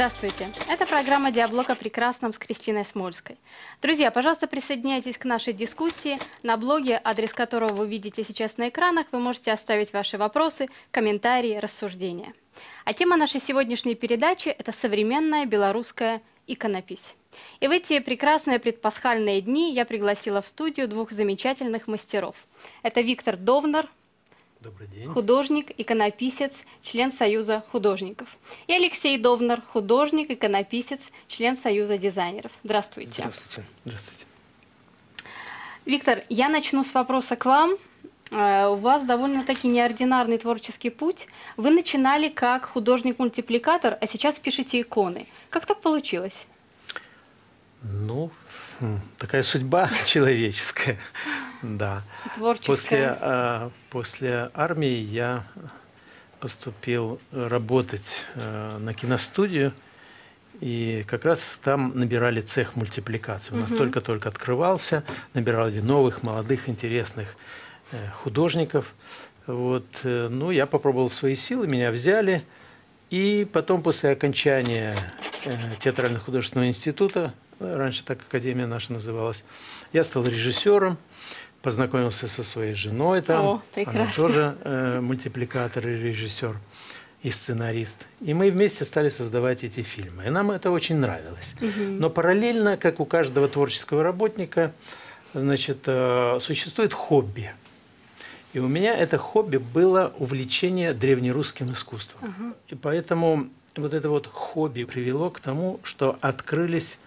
Здравствуйте! Это программа «Диаблог о прекрасном» с Кристиной Смольской. Друзья, пожалуйста, присоединяйтесь к нашей дискуссии. На блоге, адрес которого вы видите сейчас на экранах, вы можете оставить ваши вопросы, комментарии, рассуждения. А тема нашей сегодняшней передачи – это современная белорусская иконопись. И в эти прекрасные предпасхальные дни я пригласила в студию двух замечательных мастеров. Это Виктор Довнер, Добрый день. художник, иконописец, член Союза художников. И Алексей Довнер, художник, иконописец, член Союза дизайнеров. Здравствуйте. Здравствуйте. Здравствуйте. Виктор, я начну с вопроса к вам. Э, У вас довольно-таки неординарный творческий путь. Вы начинали как художник-мультипликатор, а сейчас пишете иконы. Как так получилось? Ну, м, такая судьба человеческая. Да. Творческая. После, а, после армии я поступил работать э, на киностудию. И как раз там набирали цех мультипликации. У нас только-только открывался, набирали новых, молодых, интересных э, художников. Вот, э, ну, я попробовал свои силы, меня взяли. И потом, после окончания э, театрально-художественного института, раньше так академия наша называлась, я стал режиссером, познакомился со своей женой там. О, Она прекрасно. тоже э, мультипликатор и режиссер и сценарист. И мы вместе стали создавать эти фильмы. И нам это очень нравилось. Но параллельно, как у каждого творческого работника, значит, э, существует хобби. И у меня это хобби было увлечение древнерусским искусством. И поэтому вот это вот хобби привело к тому, что открылись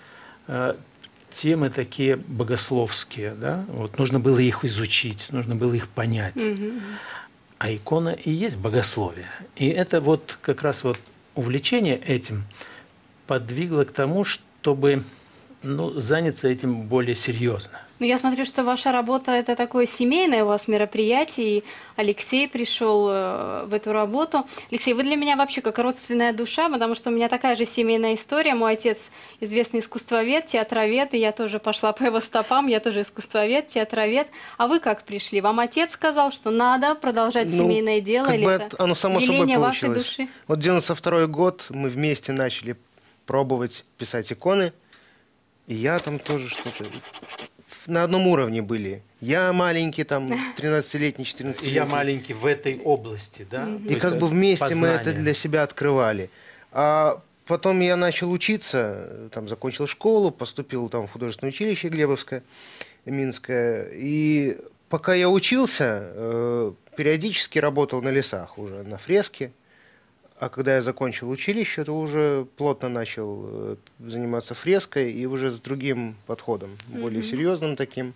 э, темы такие богословские. Да? Вот нужно было их изучить, нужно было их понять. А икона и есть богословие. И это вот как раз вот увлечение этим подвигло к тому, чтобы ну, заняться этим более серьезно. Ну, я смотрю, что ваша работа – это такое семейное у вас мероприятие, и Алексей пришел э, в эту работу. Алексей, вы для меня вообще как родственная душа, потому что у меня такая же семейная история. Мой отец – известный искусствовед, театровед, и я тоже пошла по его стопам, я тоже искусствовед, театровед. А вы как пришли? Вам отец сказал, что надо продолжать Ну, семейное дело, как или бы это оно само собой веление вашей получилось. души? Вот 92 год мы вместе начали пробовать писать иконы, и я там тоже что-то на одном уровне были. Я маленький, там, 13-летний, 14-летний. И я маленький в этой области, да? То И есть как бы вместе мы это познание. для себя открывали. А потом я начал учиться, там, закончил школу, поступил там, в художественное училище Глебовское, Минское. И пока я учился, э, периодически работал на лесах уже, на фреске. А когда я закончил училище, то уже плотно начал э, заниматься фреской и уже с другим подходом, более серьезным таким.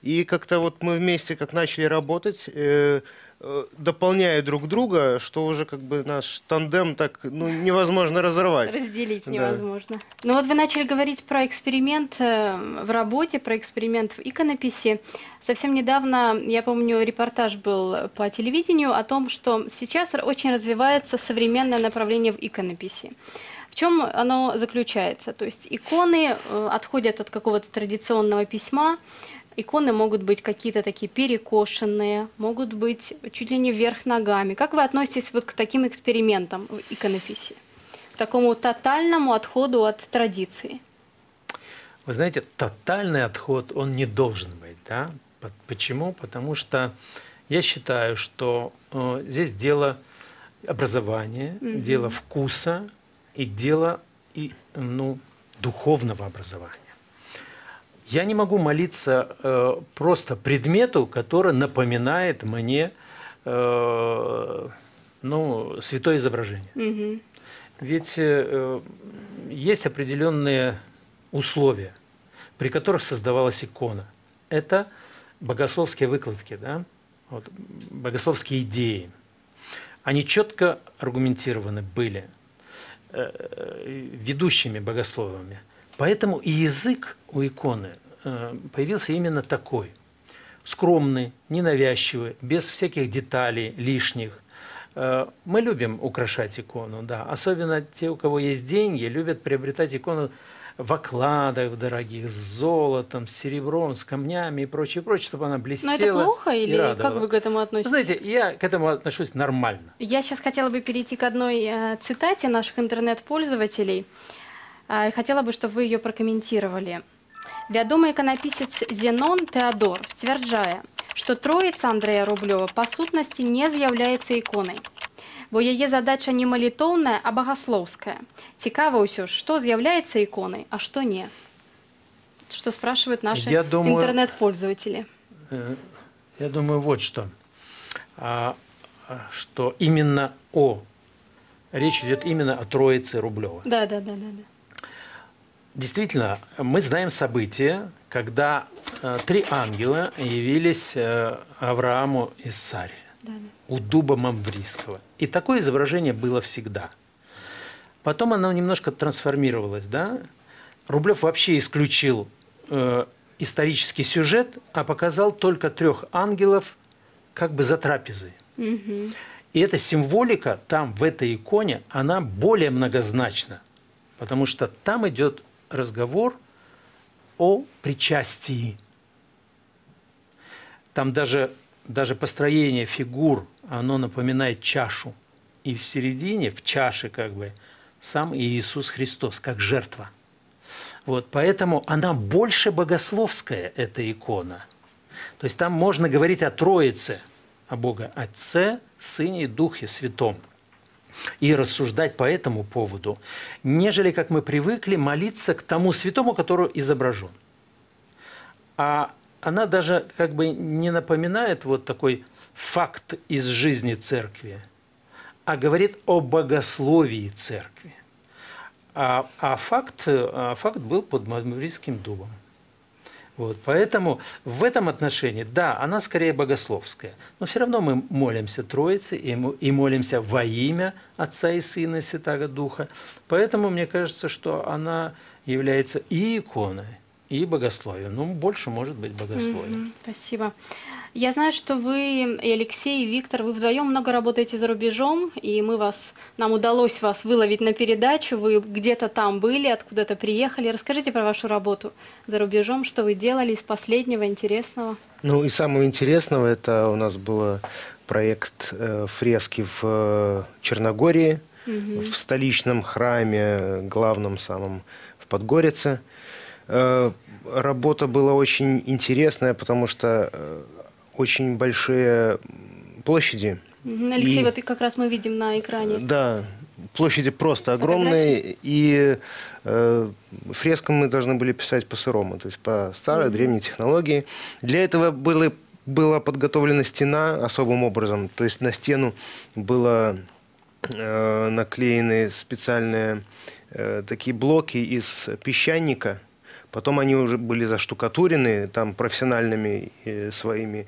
И как-то вот мы вместе как начали работать, э, дополняя друг друга, что уже как бы наш тандем так ну, невозможно разорвать. Разделить Да. невозможно. Ну вот вы начали говорить про эксперимент э, в работе, про эксперимент в иконописи. Совсем недавно, я помню, репортаж был по телевидению о том, что сейчас очень развивается современное направление в иконописи. В чем оно заключается? То есть иконы э, отходят от какого-то традиционного письма, Иконы могут быть какие-то такие перекошенные, могут быть чуть ли не вверх ногами. Как вы относитесь вот к таким экспериментам в иконописи? К такому тотальному отходу от традиции? Вы знаете, тотальный отход, он не должен быть. Да? По- Почему? Потому что я считаю, что э, здесь дело образования, дело вкуса и дело и, ну, духовного образования. Я не могу молиться э, просто предмету, который напоминает мне э, ну, святое изображение. Мгм. Ведь э, есть определенные условия, при которых создавалась икона. Это богословские выкладки, да? вот, богословские идеи. Они четко аргументированы были э, э, ведущими богословами. Поэтому и язык у иконы э, появился именно такой. Скромный, ненавязчивый, без всяких деталей лишних. Э, Мы любим украшать икону, да. Особенно те, у кого есть деньги, любят приобретать икону в окладах дорогих, с золотом, с серебром, с камнями и прочее, прочее, чтобы она блестела. Но это плохо или радовала. как вы к этому относитесь? Вы знаете, я к этому отношусь нормально. Я сейчас хотела бы перейти к одной э, цитате наших интернет-пользователей. Э, хотела бы, чтобы вы ее прокомментировали. Вядомый иконописец Зенон Теодор сцвярджае, што троіца Андрэя Рублёва па сутнасці не з'яўляецца іконай. Бо яе задача не малітоўная, а багаслоўская. Цікава ўсё ж, што з'яўляецца іконай, а што не. Что спрашивают наши Я думаю- интернет-пользователи. Э, Я думаю, вот что. А, а, Что именно о... Речь идет именно о Троице Рублева. Да, да, да, да, да. Действительно, мы знаем событие, когда э, три ангела явились э, Аврааму и Саре да, да. у дуба Мамврийского. И такое изображение было всегда. Потом оно немножко трансформировалось, да? Рублев вообще исключил э, исторический сюжет, а показал только трех ангелов как бы за трапезой. И эта символика там, в этой иконе, она более многозначна, потому что там идет разговор о причастии. Там даже, даже построение фигур, оно напоминает чашу. И в середине, в чаше как бы, сам Иисус Христос, как жертва. Вот, поэтому она больше богословская, эта икона. То есть там можно говорить о Троице, о Бога Отце, Сыне и Духе Святом. И рассуждать по этому поводу, нежели, как мы привыкли, молиться к тому святому, который изображен. А она даже как бы не напоминает вот такой факт из жизни церкви, а говорит о богословии церкви. А, а факт, а факт был под Маврийским дубом. Вот, поэтому в этом отношении, да, она скорее богословская, но все равно мы молимся Троице и, и молимся во имя Отца и Сына и Святаго Духа. Поэтому мне кажется, что она является и иконой, и богословием. Ну, больше может быть богословием. Мгм, Спасибо. Я знаю, что вы и Алексей, и Виктор, вы вдвоем много работаете за рубежом, и мы вас, нам удалось вас выловить на передачу. Вы где-то там были, откуда-то приехали. Расскажите про вашу работу за рубежом, что вы делали из последнего интересного. Ну и самого интересного, это у нас был проект э, фрески в э, Черногории, в столичном храме, главном самом в Подгорице. Э, Работа была очень интересная, потому что очень большие площади. Алексей, И- вот и как раз мы видим на экране. Да, площади просто огромные, и э, фрескам мы должны были писать по-сырому, то есть по старой древней технологии. Для этого было, была подготовлена стена особым образом, то есть на стену было э, наклеены специальные э, такие блоки из песчаника. Потом они уже были заштукатурены там профессиональными э, своими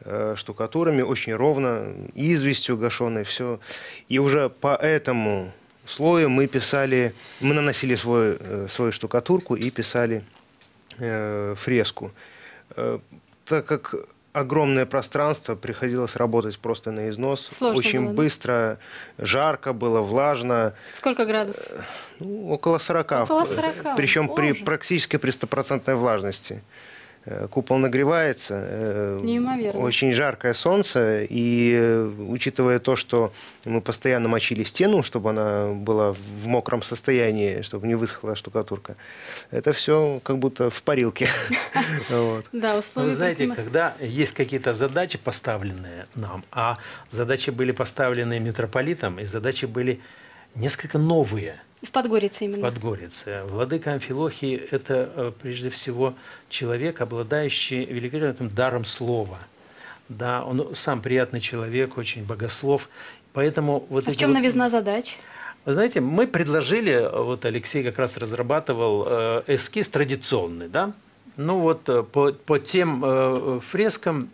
э, штукатурами, очень ровно, известью гашеной, все. И уже по этому слою мы писали, мы наносили свой, э, свою штукатурку и писали э, фреску. Э, так как огромное пространство, приходилось работать просто на износ. Сложно Очень было, да? быстро, жарко было, влажно. Сколько градусов? Ну, около 40. Около 40, Причем при боже. практически при стопроцентной влажности. Э, Купол нагревается. э, Неимоверно. Очень жаркое солнце. И э, учитывая то, что мы постоянно мочили стену, чтобы она была в мокром состоянии, чтобы не высохла штукатурка, это все как будто в парилке. Да, условия Вы знаете, когда есть какие-то задачи, поставленные нам, а задачи были поставлены митрополитом, и задачи были несколько новые – В Подгорице именно. Подгорице. Владыка Амфилохий – это э, прежде всего человек, обладающий великолепным даром слова. Да, он сам приятный человек, очень богослов. Поэтому вот А в чем вот- новизна задач? Вы знаете, мы предложили, вот Алексей как раз разрабатывал э, эскиз традиционный, да? Ну вот э, по, по тем фрескам,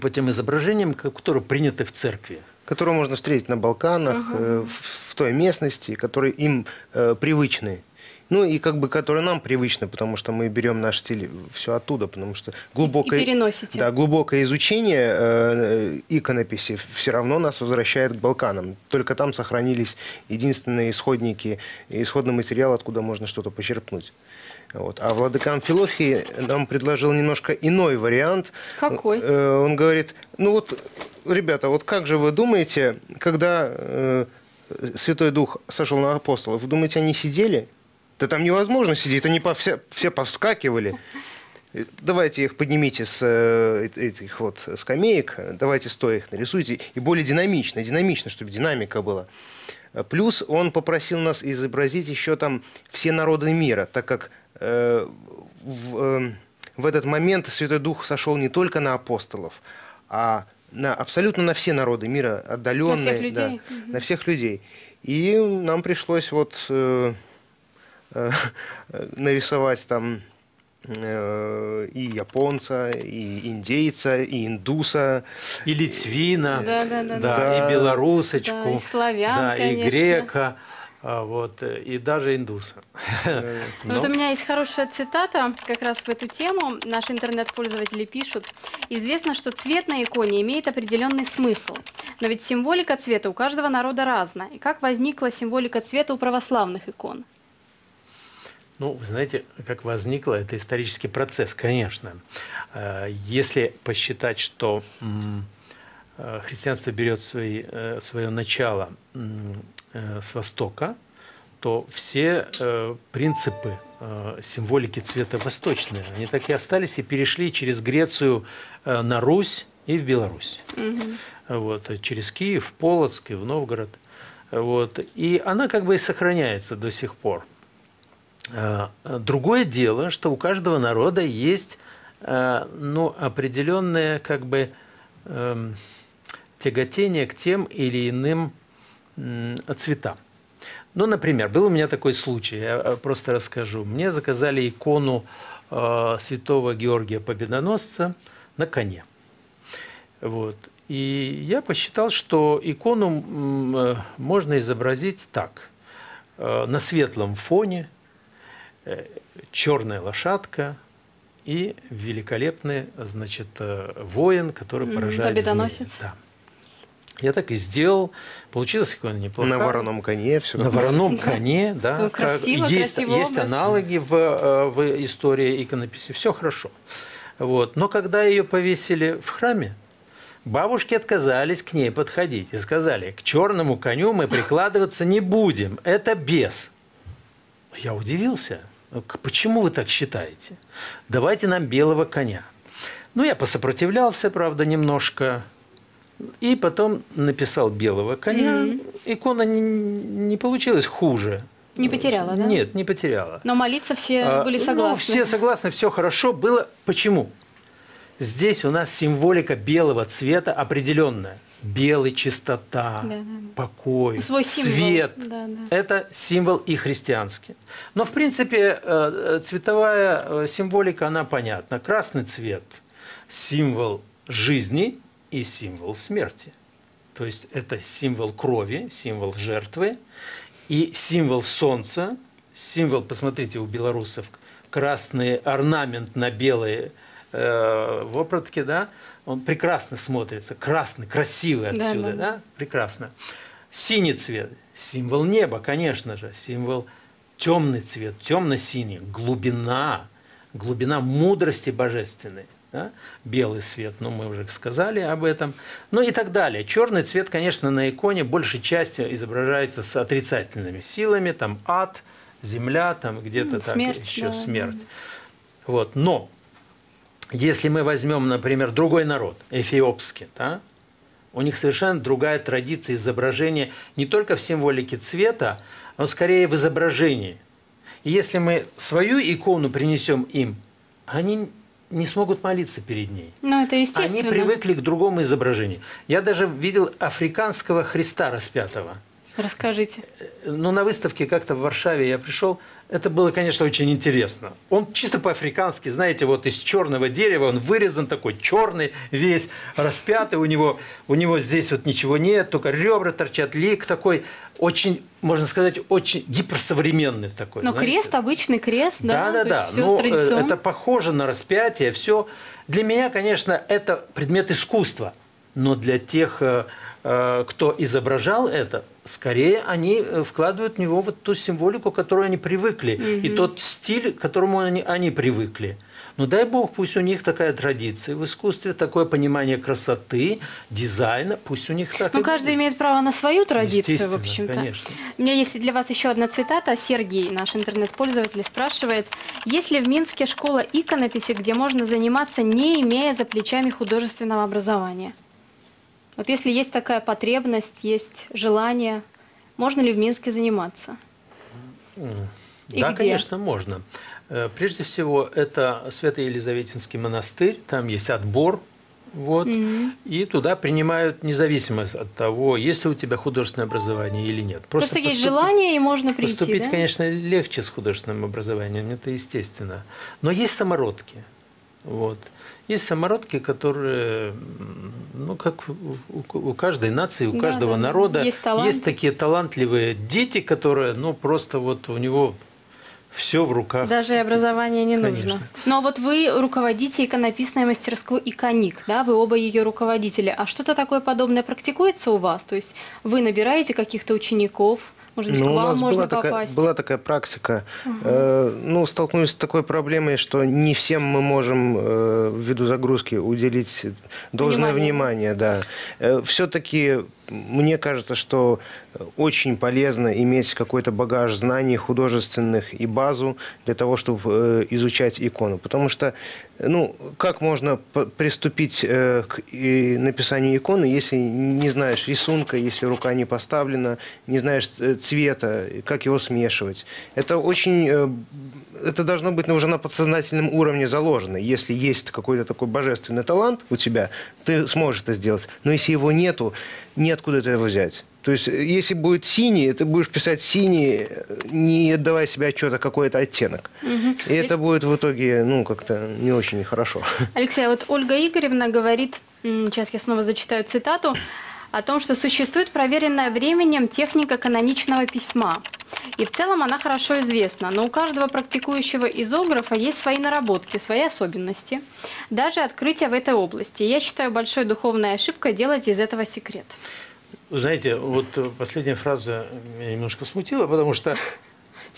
по тем изображениям, ко- которые приняты в церкви. Которую можно встретить на Балканах, э, в, в той местности, которые им э, привычны. Ну и как бы которые нам привычны, потому что мы берем наш стиль все оттуда, потому что глубокое, И переносите. да, глубокое изучение э, иконописи все равно нас возвращает к Балканам. Только там сохранились единственные исходники, исходный материал, откуда можно что-то почерпнуть. Вот. А владыка Амфилохий нам предложил немножко иной вариант. Какой? Э, Он говорит, ну вот, ребята, вот как же вы думаете, когда э, Святой Дух сошел на апостолов, вы думаете, они сидели? Да там невозможно сидеть, они по- все, все повскакивали. Давайте их поднимите с э, эт- этих вот скамеек, давайте стоя их нарисуйте. И более динамично, динамично, чтобы динамика была. Плюс он попросил нас изобразить еще там все народы мира, так как э, в, э, в этот момент Святой Дух сошел не только на апостолов, а на, абсолютно на все народы мира, отдаленные. да, людей? на всех людей. И нам пришлось вот э, э, нарисовать там э, и японца, и индейца, и индуса. И Литвина, Да, да, да, да, да. и белорусочку, Да, и славян, да, и конечно. грека, а, вот, э, и даже индуса. Ну, Вот у меня есть хорошая цитата как раз в эту тему. Наши интернет-пользователи пишут. Известно, что цвет на иконе имеет определенный смысл. Но ведь символика цвета у каждого народа разная. И как возникла символика цвета у православных икон? Ну, вы знаете, как возникло, это исторический процесс, конечно. Э, Если посчитать, что э, христианство берет свои, э, свое начало с Востока, то все э, принципы э, символики цвета восточные, они так и остались и перешли через Грецию э, на Русь и в Беларусь. Вот, э, через Киев, Полоцк и в Новгород. Вот, и она как бы и сохраняется до сих пор. Э, Другое дело, что у каждого народа есть э, ну, определенное как бы эм, тяготение к тем или иным м, цветам. Ну, например, был у меня такой случай, я э, просто расскажу. Мне заказали икону э, святого Георгия Победоносца на коне. Вот. И я посчитал, что икону э, можно изобразить так. Э, На светлом фоне э, черная лошадка и великолепный, значит, э, воин, который поражает победоносец. змея. Да. Я так и сделал. Получилась икона неплохая. На вороном коне все. На вороном коне, да. Ну, красиво, есть, красивый есть образ. аналоги в, э, в истории иконописи. Все хорошо. Вот. Но когда ее повесили в храме, бабушки отказались к ней подходить и сказали, к черному коню мы прикладываться не будем. Это бес. Я удивился. «К- Почему вы так считаете? Давайте нам белого коня. Ну, я посопротивлялся, правда, немножко. И потом написал белого коня. Икона не, не получилась хуже. Не потеряла, да? Нет, не потеряла. Но молиться все А, были ну, согласны. все согласны, все хорошо было. Почему? Здесь у нас символика белого цвета определенная. Белый, чистота, Да, да, да. покой, Свой символ. свет. Да, да. Это символ и христианский. Но, в принципе, э, цветовая э, символика, она понятна. Красный цвет – символ жизни и символ смерти. То есть это символ крови, символ жертвы и символ солнца, символ, посмотрите, у белорусов красный орнамент на белой э, вопротке, да, он прекрасно смотрится, красный, красивый Да, отсюда, да, да, да. прекрасно. Синий цвет, символ неба, конечно же, символ темный цвет, темно-синий, глубина, глубина мудрости божественной. Да. Белый цвет, ну мы уже сказали об этом. Ну и так далее. Черный цвет, конечно, на иконе большей частью изображается с отрицательными силами, там ад, земля, там где-то Ну, так смерть, еще да, смерть. Вот. Но если мы возьмем, например, другой народ, эфиопский, да, у них совершенно другая традиция изображения не только в символике цвета, но скорее в изображении. И если мы свою икону принесем им, они не смогут молиться перед ней. Ну, это естественно. Они привыкли к другому изображению. Я даже видел африканского Христа распятого. Расскажите. Ну, на выставке как-то в Варшаве я пришел. Это было, конечно, очень интересно. Он чисто по-африкански, знаете, вот из черного дерева, он вырезан такой черный, весь распятый. У него, у него здесь вот ничего нет, только ребра торчат, лик такой очень, можно сказать, очень гиперсовременный такой. Но знаете. крест, обычный крест, да? Да, да, да. Ну, это похоже на распятие, все. Для меня, конечно, это предмет искусства. Но для тех э, э, кто изображал это, скорее они э, вкладывают в него вот ту символику, к которой они привыкли, mm-hmm. и тот стиль, к которому они, они привыкли. Но дай бог, пусть у них такая традиция в искусстве, такое понимание красоты, дизайна, пусть у них так. Ну, каждый будет. имеет право на свою традицию, в общем-то. Конечно. У меня есть для вас еще одна цитата. Сергей, наш интернет-пользователь, спрашивает: есть ли в Минске школа иконописи, где можно заниматься, не имея за плечами художественного образования? Вот если есть такая потребность, есть желание, можно ли в Минске заниматься? И да, где? конечно, можно. Э, прежде всего, это Свято-Елизаветинский монастырь, там есть отбор, вот, mm-hmm. и туда принимают независимость от того, есть ли у тебя художественное образование или нет. Просто, Просто есть поступ... желание, и можно прийти, Поступить, да? конечно, легче с художественным образованием, это естественно. Но есть самородки. Вот. Есть самородки, которые, ну, как у, у каждой нации, у да, каждого да, народа есть, есть такие талантливые дети, которые, ну, просто вот у него все в руках. Даже образование не Конечно. нужно. Но вот вы руководите иконописной мастерской «Иконик», да, вы оба ее руководители. А что-то такое подобное практикуется у вас? То есть вы набираете каких-то учеников, может быть, ну, к вам у нас можно была попасть? Такая, была такая практика. Угу. Э, ну, столкнулись с такой проблемой, что не всем мы можем э, ввиду загрузки уделить должное внимание. внимание да. Э, Все-таки мне кажется, что очень полезно иметь какой-то багаж знаний художественных и базу для того, чтобы э, изучать икону. Потому что, ну, как можно приступить э, к написанию иконы, если не знаешь рисунка, если рука не поставлена, не знаешь цвета, как его смешивать. Это очень э, это должно быть уже на подсознательном уровне заложено. Если есть какой-то такой божественный талант у тебя, ты сможешь это сделать. Но если его нету, неоткуда это взять. То есть, если будет синий, ты будешь писать синий, не отдавая себе отчета, какой это оттенок. Угу. И это будет в итоге, ну, как-то не очень хорошо. Алексей, а вот Ольга Игоревна говорит, сейчас я снова зачитаю цитату, о том, что существует проверенная временем техника каноничного письма. И в целом она хорошо известна, но у каждого практикующего изографа есть свои наработки, свои особенности, даже открытия в этой области. Я считаю большой духовной ошибкой делать из этого секрет. Знаете, вот последняя фраза меня немножко смутила, потому что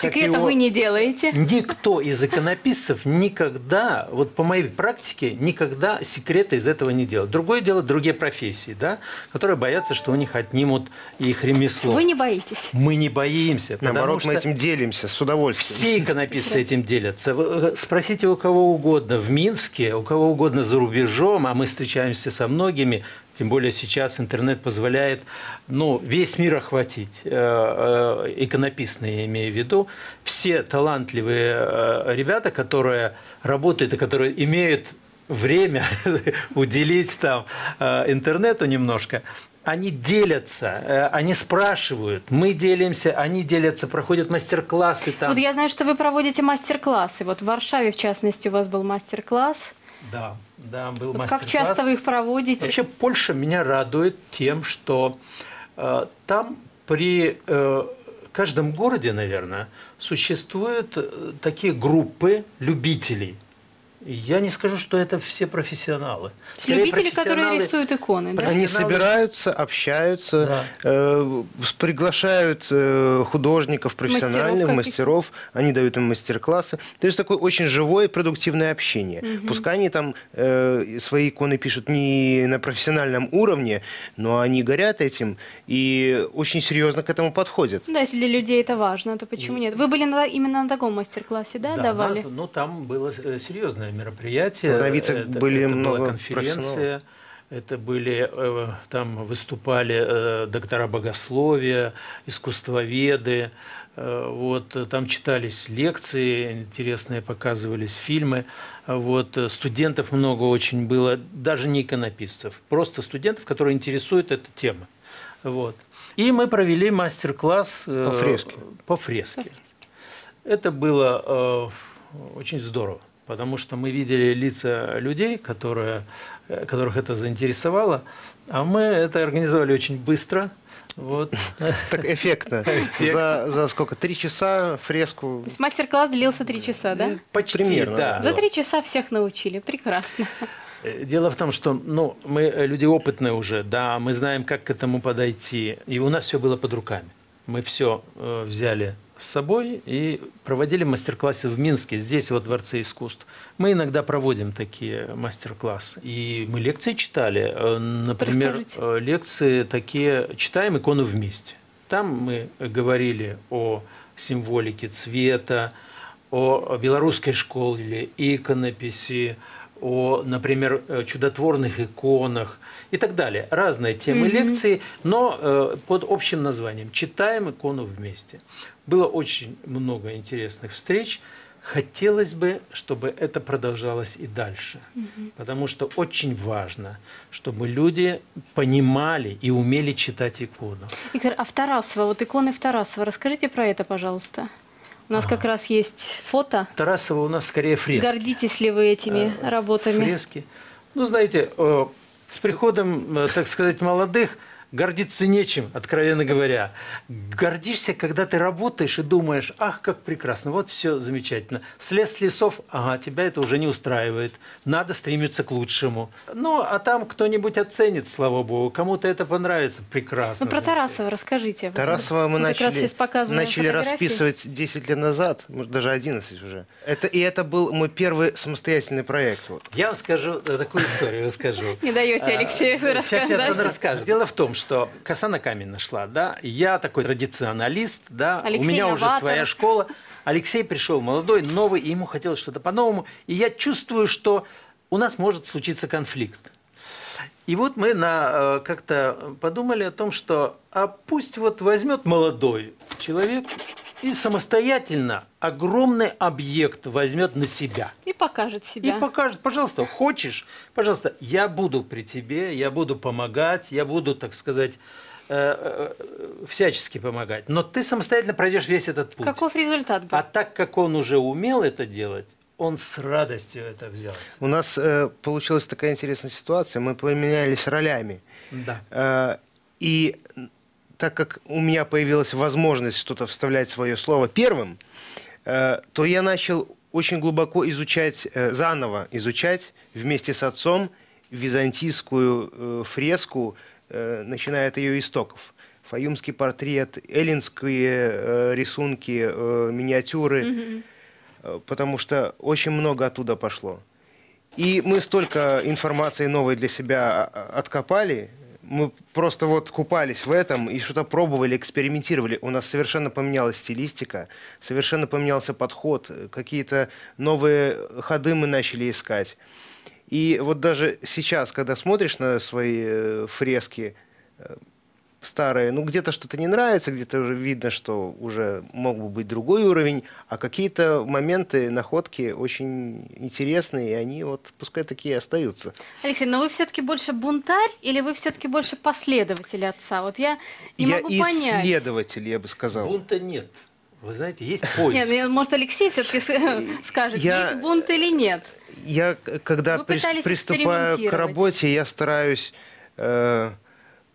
Секрета его... вы не делаете. Никто из иконописцев никогда, вот по моей практике, никогда секрета из этого не делал. Другое дело другие профессии, да, которые боятся, что у них отнимут их ремесло. Вы не боитесь? Мы не боимся. Наоборот, мы этим делимся с удовольствием. Все иконописцы этим делятся. Э, спросите у кого угодно в Минске, у кого угодно за рубежом, а мы встречаемся со многими, тем более сейчас интернет позволяет ну, весь мир охватить, э, э, иконописный я имею в виду. Все талантливые э, ребята, которые работают и которые имеют время уделить там интернету немножко, они делятся, они спрашивают, мы делимся, они делятся, проходят мастер-классы там. Вот я знаю, что вы проводите мастер-классы. Вот в Варшаве, в частности, у вас был мастер-класс. Да, да, был вот. Как часто вы их проводите? Вообще Польша меня радует тем, что э, там при э, каждом городе, наверное, существуют э, такие группы любителей – я не скажу, что это все профессионалы. Скорее, Любители, которые рисуют иконы, да? Они собираются, общаются, да. э, приглашают э, художников профессиональных, мастеров, мастеров, они дают им мастер-классы. То есть такое очень живое, продуктивное общение. Угу. Пускай они там э, свои иконы пишут не на профессиональном уровне, но они горят этим и очень серьезно к этому подходят. Да, если для людей это важно, то почему нет? Вы были на, именно на таком мастер-классе, да, да давали? Нас, ну, там было э, серьезное мероприятие. На Вице это, были это много была конференция. Это были, э, там выступали э, доктора богословия, искусствоведы, э, вот, там читались лекции, интересные показывались фильмы. Вот, студентов много очень было, даже не иконописцев, просто студентов, которые интересуют эта тема. Вот. И мы провели мастер-класс по фреске. По фреске. Это было очень здорово потому что мы видели лица людей, которые, э, которых это заинтересовало, а мы это организовали очень быстро. Вот. Так эффектно. За, за сколько? Три часа фреску. То есть мастер-класс длился три часа, да? Почти, Примерно, да. За три часа всех научили. Прекрасно. Э, дело в том, что ну, мы люди опытные уже, да, мы знаем, как к этому подойти. И у нас все было под руками. Мы все э, взяли с собой и проводили мастер-классы в Минске, здесь, во Дворце искусств. Мы иногда проводим такие мастер-классы. И мы лекции читали. Э, например, Расскажите. Э, лекции такие «Читаем икону вместе». Там мы говорили о символике цвета, о белорусской школе иконописи, о, например, э, чудотворных иконах и так далее. Разные темы mm-hmm. лекции, но э, под общим названием «Читаем икону вместе». Было очень много интересных встреч. Хотелось бы, чтобы это продолжалось и дальше, угу. потому что очень важно, чтобы люди понимали и умели читать икону. Виктор, а в Тарасово, вот иконы в Тарасово, расскажите про это, пожалуйста. У нас как раз есть фото. Тарасово у нас скорее фрески. Гордитесь ли вы этими а, работами? Фрески. Ну, знаете, э, с приходом, э, так сказать, молодых – гордиться нечем, откровенно говоря. Гордишься, когда ты работаешь и думаешь, ах, как прекрасно, вот все замечательно. Слез с лесов, ага, тебя это уже не устраивает. Надо стремиться к лучшему. Ну, а там кто-нибудь оценит, слава богу. Кому-то это понравится, прекрасно. Ну, про Тарасова расскажите. Тарасова мы, мы начали, начали расписывать 10 лет назад, может, даже 11 уже. Это, и это был мой первый самостоятельный проект. Вот. Я вам скажу, э, такую историю расскажу. Не даете а, Алексею рассказать. Сейчас я расскажу. Дело в том, что коса на камень нашла, да, я такой традиционалист, да, Алексей у меня новатор. уже своя школа. Алексей пришел молодой, новый, и ему хотелось что-то по-новому, и я чувствую, что у нас может случиться конфликт. И вот мы на, э, как-то подумали о том, что а пусть вот возьмет молодой человек и самостоятельно огромный объект возьмет на себя. И покажет себя. И покажет, пожалуйста, хочешь, пожалуйста, я буду при тебе, я буду помогать, я буду, так сказать, э, э, всячески помогать. Но ты самостоятельно пройдешь весь этот путь. Каков результат был? А так как он уже умел это делать, он с радостью это взялся. У нас э, получилась такая интересная ситуация. Мы поменялись ролями. Да. Э, и так как у меня появилась возможность что-то вставлять свое слово первым, э, то я начал очень глубоко изучать, э, заново изучать вместе с отцом византийскую э, фреску, начиная от ее истоков. Фаюмский портрет, эллинские рисунки, миниатюры, потому что очень много оттуда пошло. И мы столько информации новой для себя откопали, мы просто вот купались в этом и что-то пробовали, экспериментировали. У нас совершенно поменялась стилистика, совершенно поменялся подход, какие-то новые ходы мы начали искать. И вот даже сейчас, когда смотришь на свои э, фрески, э, старые, ну где-то что-то не нравится, где-то уже видно, что уже мог бы быть другой уровень, а какие-то моменты, находки очень интересные, и они вот пускай такие остаются. Алексей, но вы все-таки больше бунтарь или вы все-таки больше последователь отца? Вот я не я могу понять. Я исследователь, я бы сказал. Бунта нет. Вы знаете, есть поиск. Нет, может, Алексей все-таки скажет, я, есть бунт или нет? Я, когда приступаю к работе, я стараюсь э,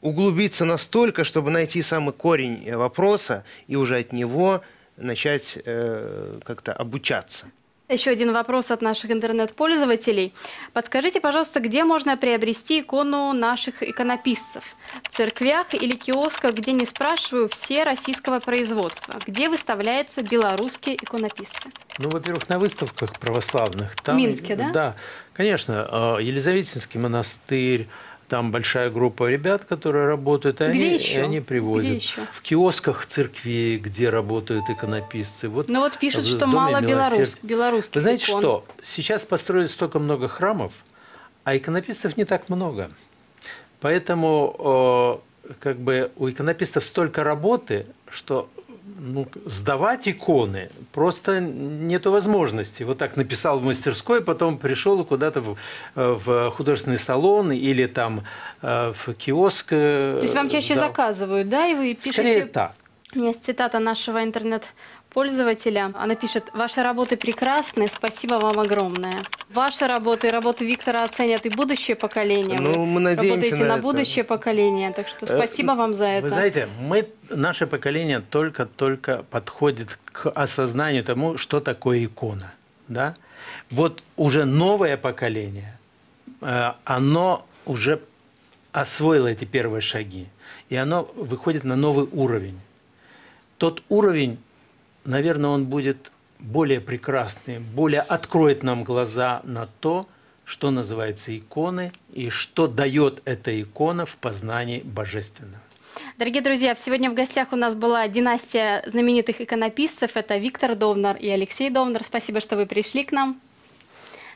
углубиться настолько, чтобы найти самый корень вопроса и уже от него начать э, как-то обучаться. Еще один вопрос от наших интернет-пользователей. Подскажите, пожалуйста, где можно приобрести икону наших иконописцев? В церквях или киосках, где не спрашиваю, все российского производства? Где выставляются белорусские иконописцы? Ну, во-первых, на выставках православных. Там, Минске, да? Да, конечно. Э, Елизаветинский монастырь, там большая группа ребят, которые работают, и где они, еще? И они привозят. Где еще? В киосках церквей, где работают иконописцы. Вот ну вот пишут, что мало белорус, белорусских Вы знаете икон. что? Сейчас построили столько много храмов, а иконописцев не так много. Поэтому как бы у иконописцев столько работы, что ну, сдавать иконы просто нету возможности. Вот так написал в мастерской, потом пришел куда-то в, в художественный салон или там э, в киоск. Э, То есть вам чаще да. заказывают, да, и вы пишете? Скорее так. У меня есть цитата нашего интернет пользователя. Она пишет, ваши работы прекрасны, спасибо вам огромное. Ваши работы и работы Виктора оценят и будущее поколение. Ну, мы надеемся работаете на, на это. будущее поколение, так что э, спасибо вам за это. Вы знаете, мы, наше поколение только-только подходит к осознанию тому, что такое икона. Да? Вот уже новое поколение э, оно уже освоило эти первые шаги, и оно выходит на новый уровень. Тот уровень, наверное, он будет более прекрасный, более откроет нам глаза на то, что называется иконы и что дает эта икона в познании божественного. Дорогие друзья, сегодня в гостях у нас была династия знаменитых иконописцев. Это Виктор Довнар и Алексей Довнар. Спасибо, что вы пришли к нам.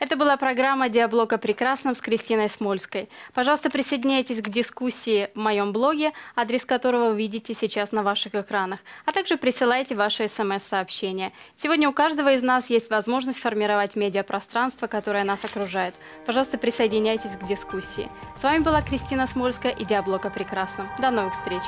Это была программа «Диаблог о прекрасном» с Кристиной Смольской. Пожалуйста, присоединяйтесь к дискуссии в моем блоге, адрес которого вы видите сейчас на ваших экранах, а также присылайте ваши смс-сообщения. Сегодня у каждого из нас есть возможность формировать медиапространство, которое нас окружает. Пожалуйста, присоединяйтесь к дискуссии. С вами была Кристина Смольская и «Диаблог о прекрасном». До новых встреч!